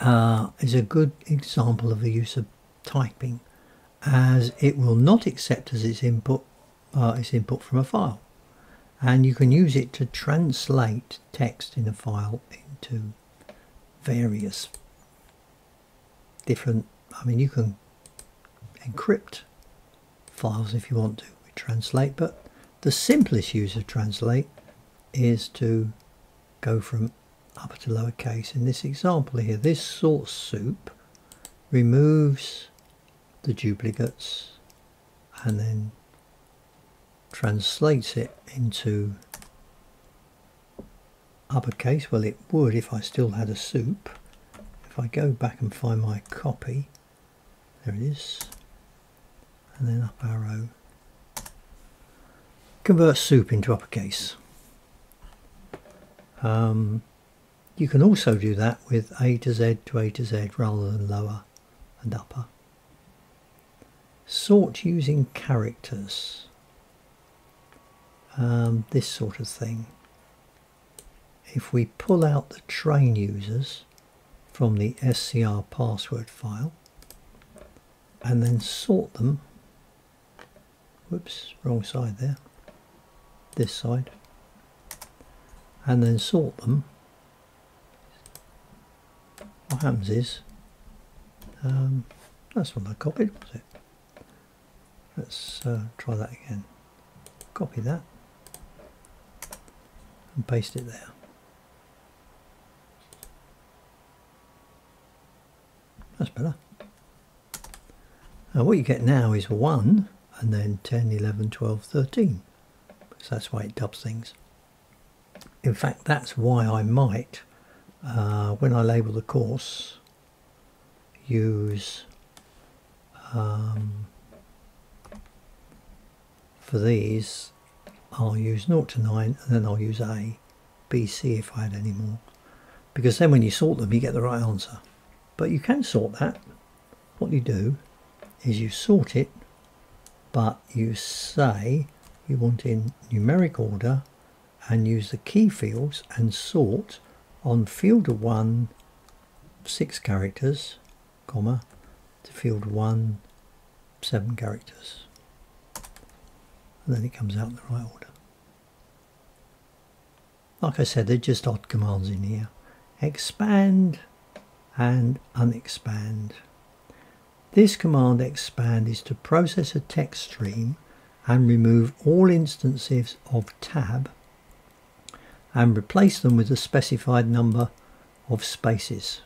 uh, is a good example of the use of piping as it will not accept as its input uh, its input from a file and you can use it to translate text in a file into various different I mean you can encrypt files if you want to translate but the simplest use of translate is to go from upper to lower case in this example here this sort soup removes the duplicates and then translates it into uppercase. Well, it would if I still had a soup. If I go back and find my copy, there it is, and then up arrow, convert soup into uppercase. Um, you can also do that with A to Z to A to Z rather than lower and upper. Sort using characters. Um, this sort of thing. If we pull out the train users from the SCR password file and then sort them, whoops, wrong side there, this side, and then sort them, what happens is, um, that's what I copied, was it? Let's uh, try that again. Copy that and paste it there. That's better. Now what you get now is 1 and then 10, 11, 12, 13. So that's why it dubs things. In fact, that's why I might, uh, when I label the course, use um, for these I'll use 0 to 9 and then I'll use A, B, C if I had any more. Because then when you sort them you get the right answer. But you can sort that. What you do is you sort it but you say you want in numeric order and use the key fields and sort on field 1 six characters, comma, to field one, seven characters. And then it comes out in the right order. Like I said, they're just odd commands in here. Expand and unexpand. This command expand is to process a text stream and remove all instances of tab and replace them with a specified number of spaces.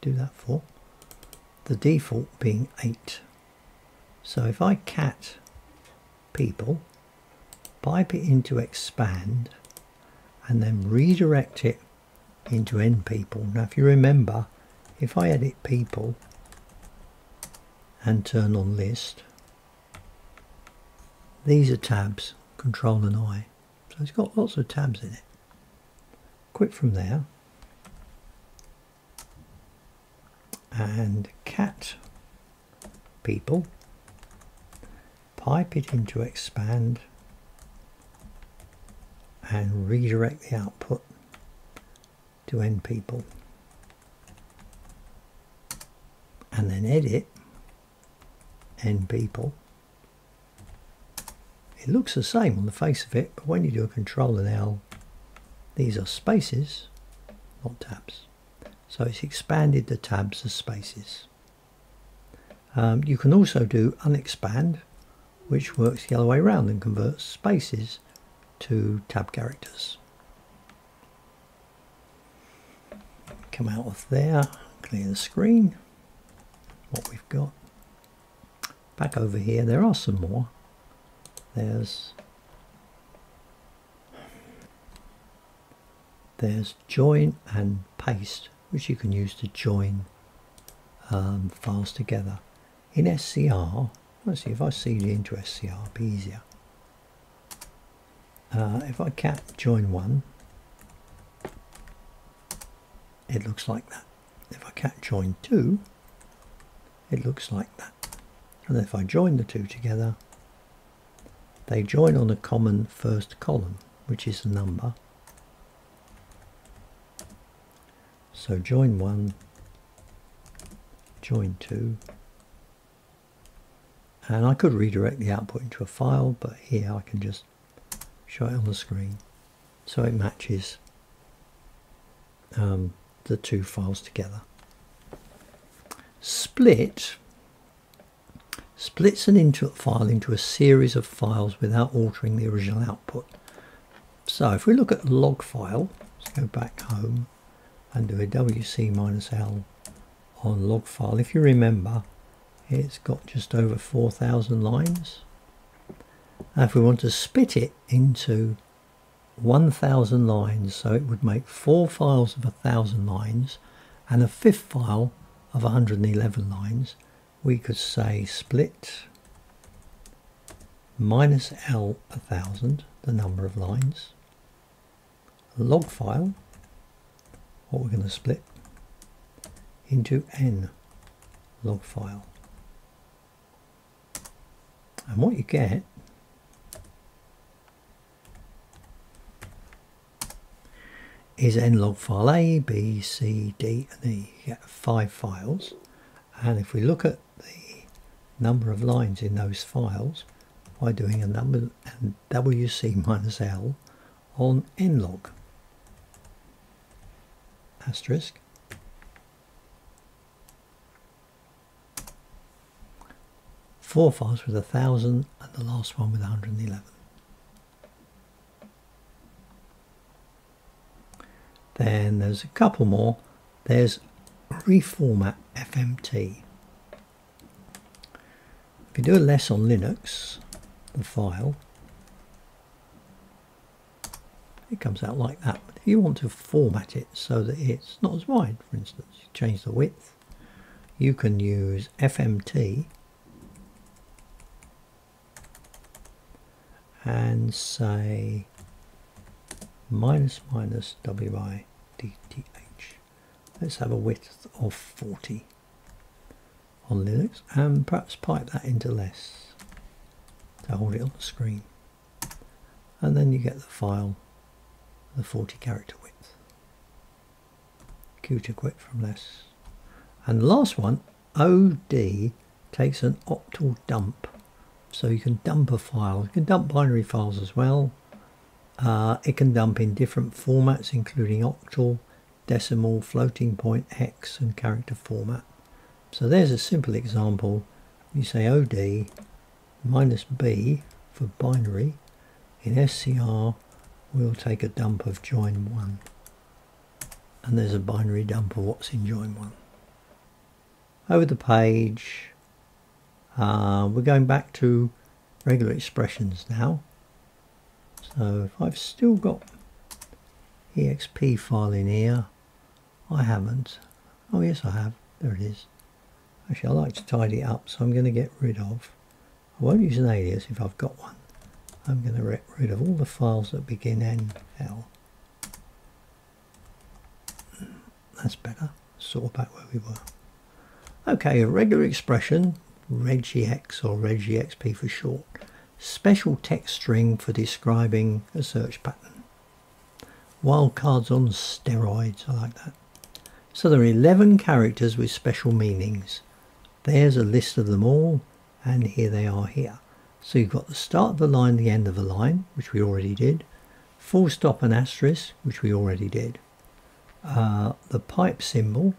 Do that for? The default being 8. So if I cat people, pipe it into expand and then redirect it into end people. Now if you remember, if I edit people and turn on list, these are tabs, control and I. So it's got lots of tabs in it. Quit from there. And cat people. Pipe it into expand and redirect the output to end people. And then edit end people it looks the same on the face of it, but when you do a control and L, these are spaces, not tabs. So it's expanded the tabs as spaces. Um, you can also do unexpand, which works the other way around and converts spaces to tab characters. Come out of there, clear the screen, what we've got. Back over here, there are some more. There's there's join and paste, which you can use to join um, files together. In SCR, let's see if I CD into SCR, it'll be easier. Uh, if I cat join one, it looks like that. If I cat join two, it looks like that. And if I join the two together, they join on a common first column, which is a number. So join 1, join 2, and I could redirect the output into a file, but here I can just show it on the screen so it matches um, the two files together. Split splits an input file into a series of files without altering the original output. So if we look at log file, let's go back home and do a WC minus L on log file. If you remember, it's got just over 4,000 lines. If we want to split it into 1,000 lines, so it would make four files of 1,000 lines and a fifth file of 111 lines, we could say split minus L a thousand, the number of lines, log file, what we're going to split, into N log file. And what you get is N log file A, B, C, D, and E. You get five files. And if we look at number of lines in those files by doing a number and WC minus L on nlog asterisk. Four files with a thousand and the last one with 111 then there's a couple more. There's reformat fmt if you do a less on Linux, the file, it comes out like that. But if you want to format it so that it's not as wide, for instance, you change the width, you can use FMT and say minus minus WI DTH. Let's have a width of 40 on Linux and perhaps pipe that into less to hold it on the screen and then you get the file the 40 character width computer quit from less. And the last one, OD, takes an octal dump. So you can dump a file. You can dump binary files as well. Uh, it can dump in different formats, including octal, decimal, floating point, hex, and character format. So there's a simple example. You say OD minus B for binary. In SCR, we'll take a dump of join 1. And there's a binary dump of what's in join 1. Over the page, uh, we're going back to regular expressions now. So if I've still got exp file in here, I haven't. Oh yes I have, there it is. Actually I like to tidy it up so I'm going to get rid of, I won't use an alias if I've got one. I'm going to get rid of all the files that begin NL. That's better, sort of back where we were. Okay, a regular expression, regex or regexp for short. Special text string for describing a search pattern. Wildcards on steroids, I like that. So there are 11 characters with special meanings. There's a list of them all, and here they are here. So you've got the start of the line, the end of the line, which we already did. Full stop and asterisk, which we already did. Uh, the pipe symbol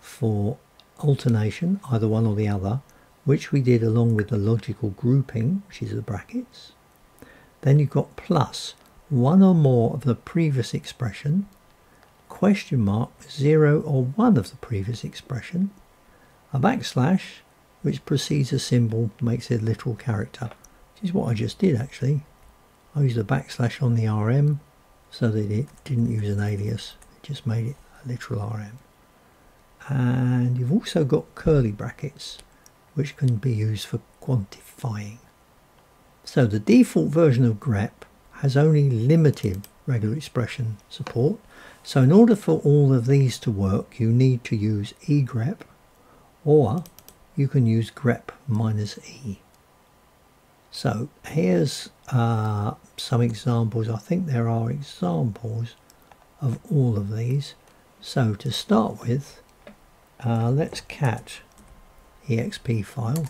for alternation, either one or the other, which we did along with the logical grouping, which is the brackets. Then you've got plus one or more of the previous expression, question mark zero or one of the previous expression, a backslash, which precedes a symbol, makes it a literal character, which is what I just did actually. I used a backslash on the RM so that it didn't use an alias, it just made it a literal RM. And you've also got curly brackets, which can be used for quantifying. So the default version of grep has only limited regular expression support. So in order for all of these to work, you need to use egrep or you can use grep minus e. So here's uh, some examples. I think there are examples of all of these. So to start with, uh, let's cat exp file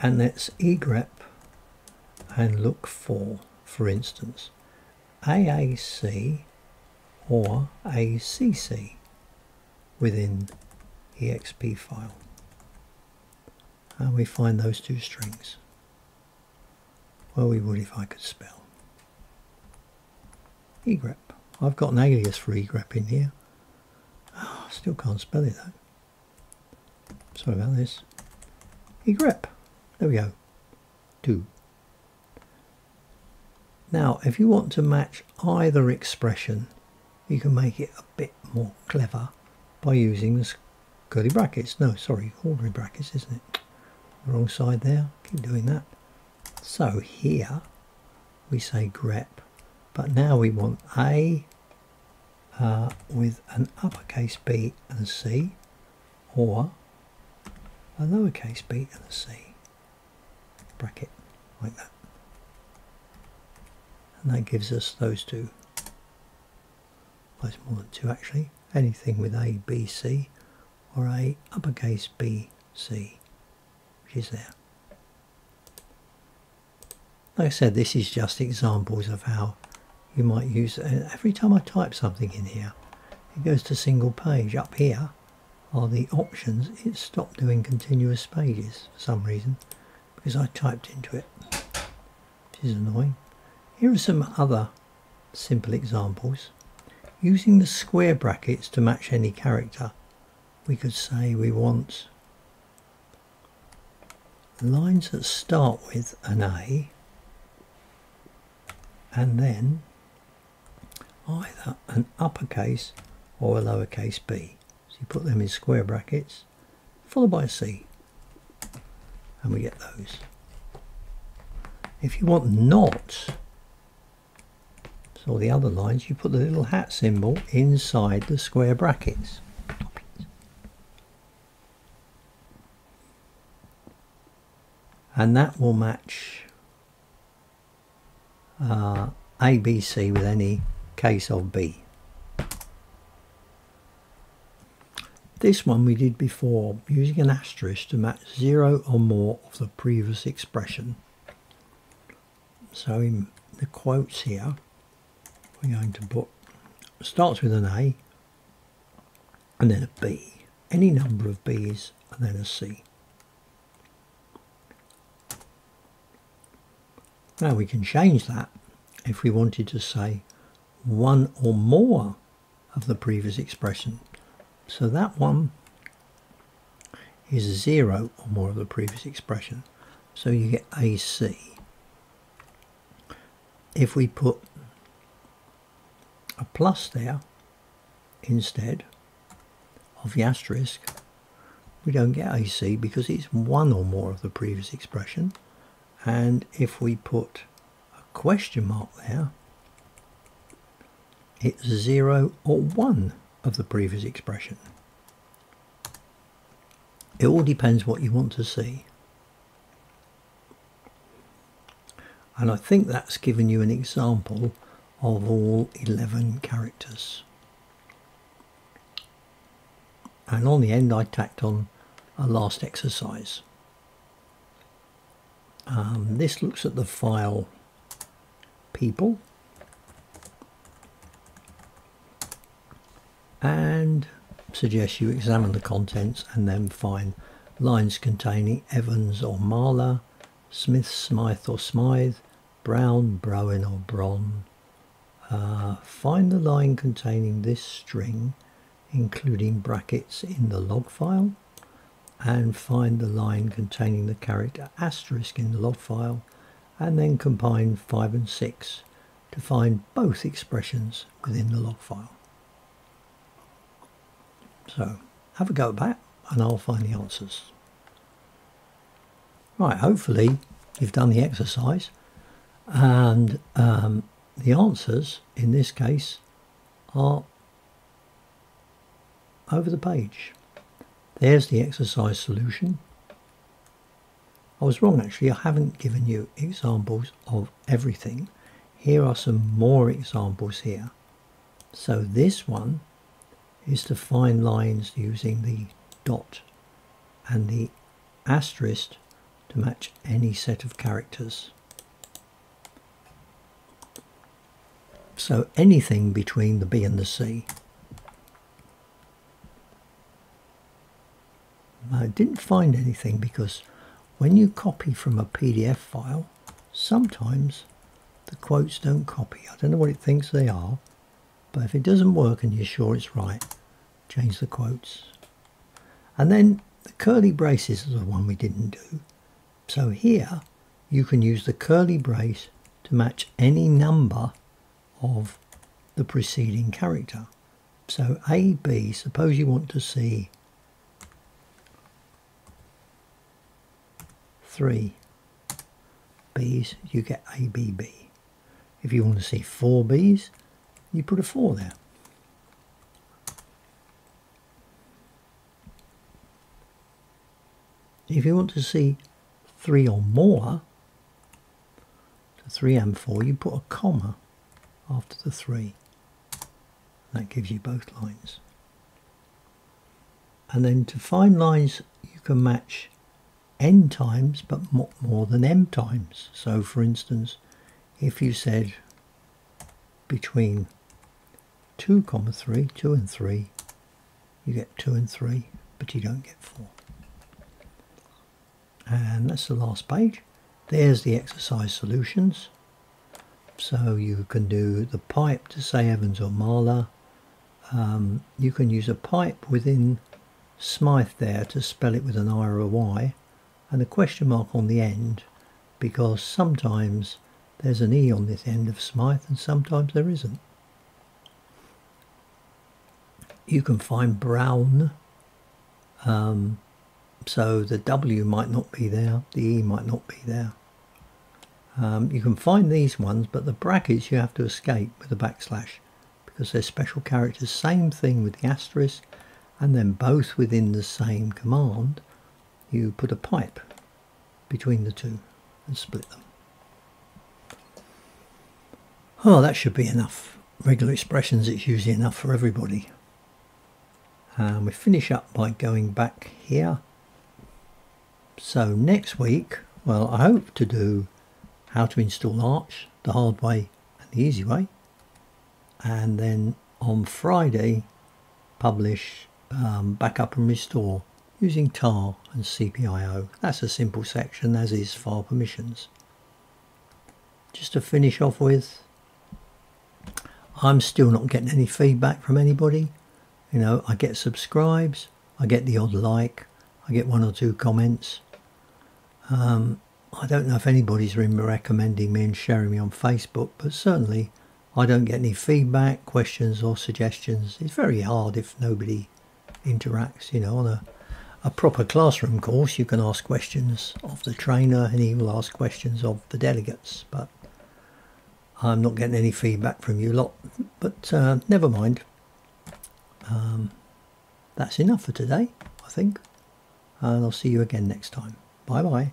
and let's egrep and look for, for instance, AAC or ACC within exp file. And we find those two strings. Well, we would if I could spell. egrep. I've got an alias for egrep in here. Oh, still can't spell it though. Sorry about this. egrep. There we go. Two. Now, if you want to match either expression, you can make it a bit more clever by using the curly brackets. No, sorry, ordinary brackets, isn't it? Wrong side there. Keep doing that. So here we say grep, but now we want A uh, with an uppercase B and a C, or a lowercase b and a c bracket like that and that gives us those two well it's more than two actually anything with a b c or a uppercase b c which is there like I said this is just examples of how you might use it. every time I type something in here it goes to single page up here are the options, it stopped doing continuous pages for some reason because I typed into it, which is annoying. Here are some other simple examples. Using the square brackets to match any character, we could say we want lines that start with an A and then either an uppercase or a lowercase b So you put them in square brackets, followed by a C. And we get those. If you want not, so the other lines, you put the little hat symbol inside the square brackets. And that will match uh, ABC with any case of B. This one we did before, using an asterisk to match zero or more of the previous expression. So in the quotes here, we're going to put, starts with an A, and then a B. Any number of B's, and then a C. Now we can change that if we wanted to say one or more of the previous expression. So that one is zero or more of the previous expression. So you get AC. If we put a plus there instead of the asterisk, we don't get AC because it's one or more of the previous expression. And if we put a question mark there, it's 0 or 1 of the previous expression. It all depends what you want to see. And I think that's given you an example of all 11 characters. And on the end I tacked on a last exercise. Um, this looks at the file people and suggests you examine the contents and then find lines containing Evans or Marla, Smith, Smythe or Smythe, Brown, Browen or Bron. Uh, find the line containing this string including brackets in the log file and find the line containing the character asterisk in the log file and then combine 5 and 6 to find both expressions within the log file. So have a go at that and I'll find the answers. Right, hopefully you've done the exercise and um, the answers in this case are over the page. There's the exercise solution. I was wrong actually, I haven't given you examples of everything. Here are some more examples here. So this one is to find lines using the dot and the asterisk to match any set of characters. So anything between the B and the C. I didn't find anything because when you copy from a PDF file, sometimes the quotes don't copy. I don't know what it thinks they are, but if it doesn't work and you're sure it's right, change the quotes. And then the curly braces is the one we didn't do. So here you can use the curly brace to match any number of the preceding character. So A, B, suppose you want to see three B's, you get ABB. If you want to see four B's, you put a 4 there. If you want to see 3 or more, to 3 and 4, you put a comma after the 3. That gives you both lines. And then to find lines you can match n times but more than m times. So for instance, if you said between 2 comma 3, 2 and 3, you get 2 and 3, but you don't get 4. And that's the last page. There's the exercise solutions. So you can do the pipe to say Evans or Marla. Um, you can use a pipe within Smythe there to spell it with an I or a Y and a question mark on the end because sometimes there's an E on this end of Smythe and sometimes there isn't. you can find brown. Um, so the W might not be there, the E might not be there. Um, you can find these ones, but the brackets you have to escape with a backslash because they're special characters. Same thing with the asterisk, and then both within the same command, you put a pipe between the two and split them. Oh, that should be enough. Regular expressions, it's usually enough for everybody. And we finish up by going back here. So next week, well, I hope to do how to install Arch the hard way and the easy way. And then on Friday, publish um, backup and restore using tar and CPIO. That's a simple section, as is file permissions. Just to finish off with, I'm still not getting any feedback from anybody. You know, I get subscribes, I get the odd like, I get one or two comments. Um, I don't know if anybody's been recommending me and sharing me on Facebook, but certainly I don't get any feedback, questions, or suggestions. It's very hard if nobody interacts. You know, on a, a proper classroom course, you can ask questions of the trainer and he will ask questions of the delegates, but I'm not getting any feedback from you lot. But uh, never mind. Um, that's enough for today, I think. And I'll see you again next time. Bye bye.